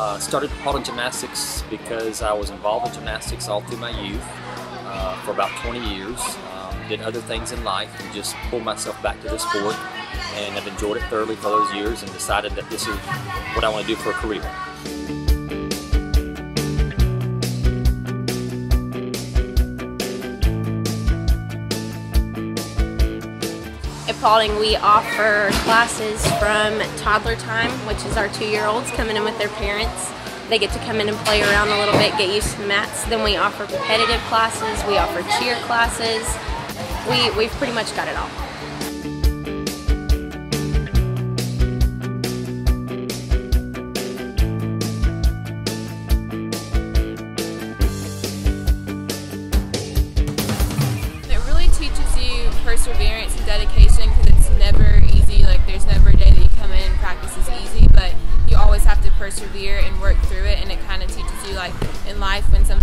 Uh, started Paulding Gymnastics because I was involved in gymnastics all through my youth uh, for about 20 years. Um, did other things in life and just pulled myself back to the sport and have enjoyed it thoroughly for those years and decided that this is what I want to do for a career. At Paulding, we offer classes from toddler time, which is our two-year-olds coming in with their parents. They get to come in and play around a little bit, get used to the mats. Then we offer competitive classes, we offer cheer classes. We, we've pretty much got it all. It really teaches you perseverance persevere and work through it. And it kind of teaches you like in life when something